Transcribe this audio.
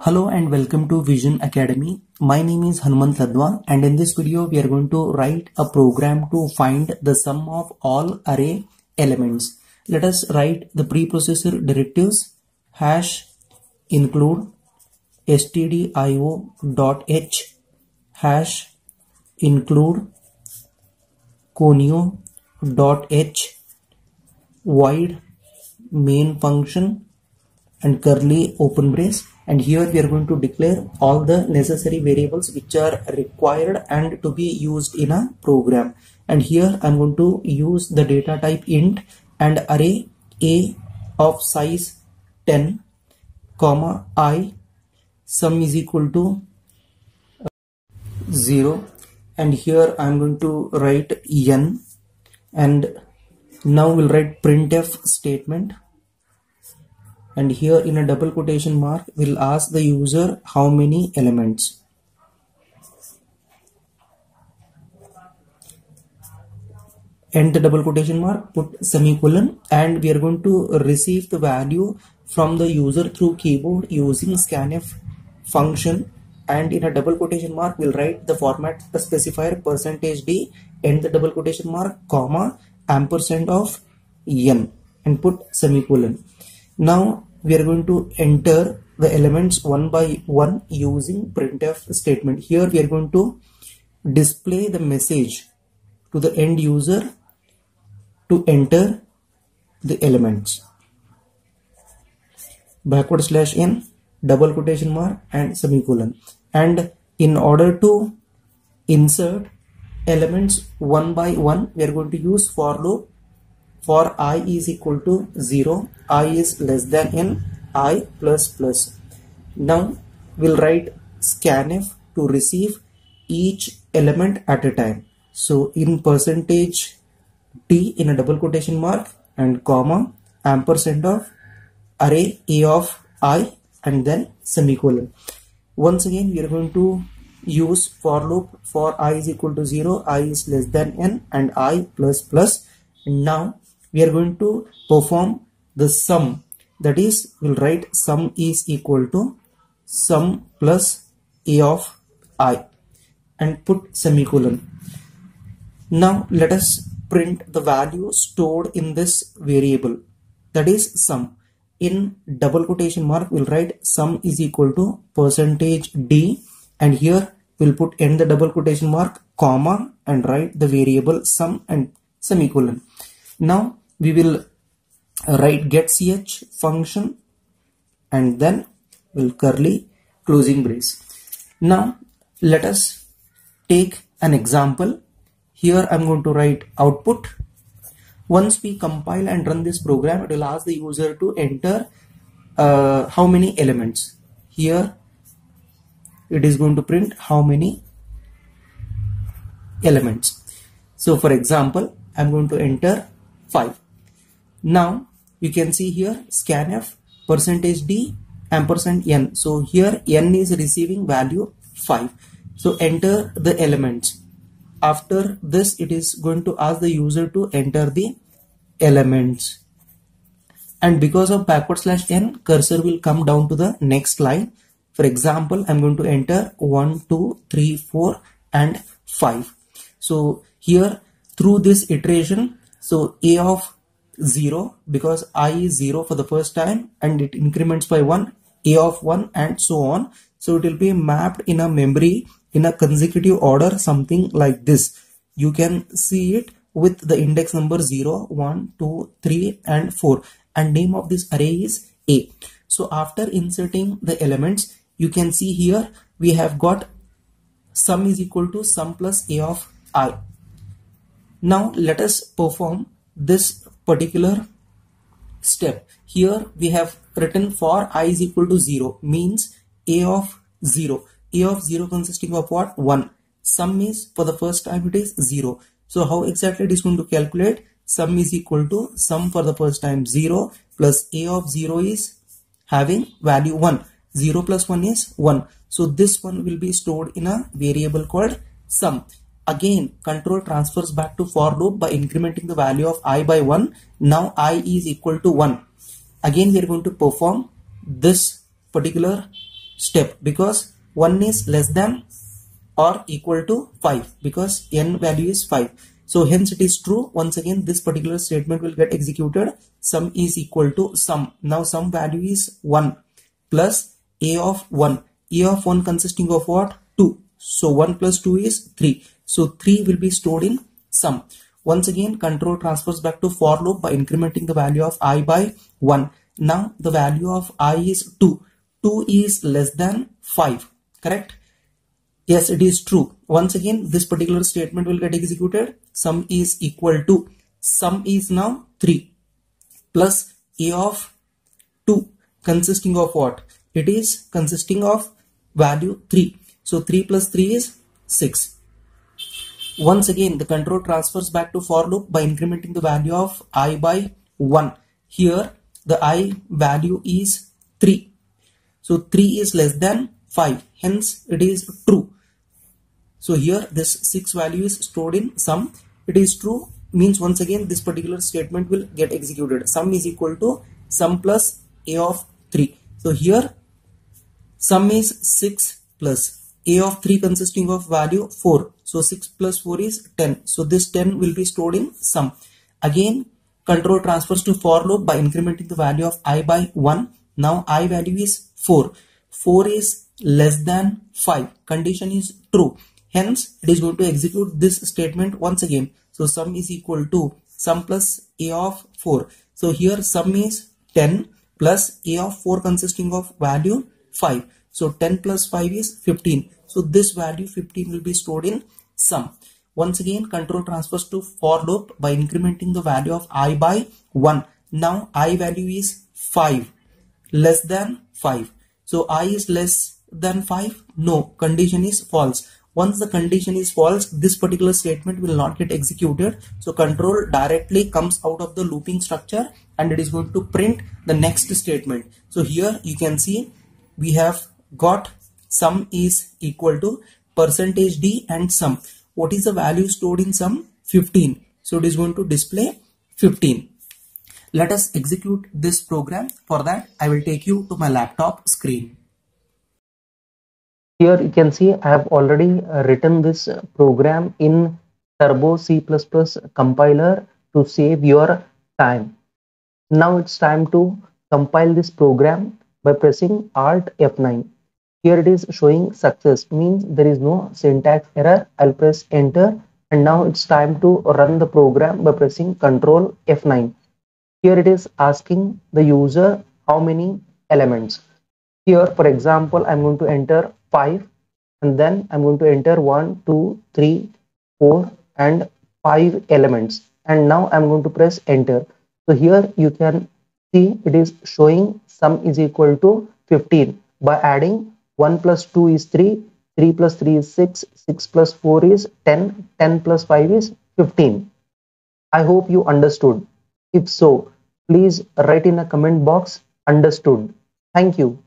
Hello and welcome to Vision Academy. My name is Hanumant Ladwa and in this video we are going to write a program to find the sum of all array elements. Let us write the preprocessor directives hash include stdio.h hash include conio.h void main function and curly open brace and here we are going to declare all the necessary variables which are required and to be used in a program. And here I'm going to use the data type int and array a of size 10 comma i sum is equal to uh, 0 and here I'm going to write n. And now we'll write printf statement and here in a double quotation mark we'll ask the user how many elements. End the double quotation mark put semicolon and we are going to receive the value from the user through keyboard using scanf function. And in a double quotation mark we'll write the format the specifier percentage d end the double quotation mark comma ampersand of n and put semicolon now we are going to enter the elements one by one using printf statement. Here we are going to display the message to the end user to enter the elements. Backward slash n double quotation mark and semicolon. And in order to insert elements one by one we are going to use for loop for i is equal to 0 i is less than n i plus plus. Now we'll write scanf to receive each element at a time. So in percentage d in a double quotation mark and comma ampersand of array a of i and then semicolon. Once again we are going to use for loop for i is equal to 0 i is less than n and i plus plus. Now we are going to perform the sum. That is we'll write sum is equal to sum plus a of i and put semicolon. Now let us print the value stored in this variable. That is sum. In double quotation mark we'll write sum is equal to percentage d and here we'll put end the double quotation mark comma and write the variable sum and semicolon. Now we will write get ch function and then we'll curly closing brace. Now let us take an example. Here i'm going to write output. Once we compile and run this program it will ask the user to enter uh, how many elements. Here it is going to print how many elements. So for example i'm going to enter 5 now you can see here scanf percentage d ampersand n. So here n is receiving value 5 so enter the elements. After this it is going to ask the user to enter the elements. And because of backward slash n cursor will come down to the next line. For example i'm going to enter 1 2 3 4 and 5 so here through this iteration so a of 0 because i is 0 for the first time and it increments by 1 a of 1 and so on. So it will be mapped in a memory in a consecutive order something like this. You can see it with the index number 0 1 2 3 and 4 and name of this array is a. So after inserting the elements you can see here we have got sum is equal to sum plus a of i. Now let us perform this particular step. Here we have written for i is equal to 0 means a of 0 a of 0 consisting of what? 1 sum is for the first time it is 0 so how exactly it is going to calculate? Sum is equal to sum for the first time 0 plus a of 0 is having value 1 0 plus 1 is 1 so this one will be stored in a variable called sum again control transfers back to for loop by incrementing the value of i by 1 now i is equal to 1 again we are going to perform this particular step because 1 is less than or equal to 5 because n value is 5 so hence it is true. Once again this particular statement will get executed. Sum is equal to sum. Now sum value is 1 plus a of 1 a of 1 consisting of what? 2 so 1 plus 2 is 3 so 3 will be stored in sum. Once again control transfers back to for loop by incrementing the value of i by 1 now the value of i is 2 2 is less than 5 correct? Yes it is true. Once again this particular statement will get executed. Sum is equal to sum is now 3 plus a of 2 consisting of what? It is consisting of value 3 so 3 plus 3 is 6 once again the control transfers back to for loop by incrementing the value of i by 1 here the i value is 3 so 3 is less than 5 hence it is true so here this 6 value is stored in sum. It is true means once again this particular statement will get executed. Sum is equal to sum plus a of 3. So here sum is 6 plus a of 3 consisting of value 4. So 6 plus 4 is 10. So this 10 will be stored in sum. Again control transfers to for loop by incrementing the value of i by 1. Now i value is 4. 4 is less than 5. Condition is true. Hence, it is going to execute this statement once again. So sum is equal to sum plus a of 4. So here sum is 10 plus a of 4 consisting of value 5. So 10 plus 5 is 15. So this value 15 will be stored in sum. Once again control transfers to for loop by incrementing the value of i by 1. Now i value is 5 less than 5. So i is less than 5? No, condition is false once the condition is false this particular statement will not get executed so control directly comes out of the looping structure and it is going to print the next statement so here you can see we have got sum is equal to percentage d and sum. What is the value stored in sum? 15 so it is going to display 15 let us execute this program. For that i will take you to my laptop screen. Here you can see I have already uh, written this program in Turbo C++ compiler to save your time. Now it's time to compile this program by pressing Alt F9. Here it is showing success means there is no syntax error. I'll press enter and now it's time to run the program by pressing Control F9. Here it is asking the user how many elements. Here for example I'm going to enter 5 and then I'm going to enter 1, 2, 3, 4 and 5 elements and now I'm going to press enter. So here you can see it is showing sum is equal to 15 by adding 1 plus 2 is 3, 3 plus 3 is 6, 6 plus 4 is 10, 10 plus 5 is 15. I hope you understood. If so, please write in a comment box understood. Thank you.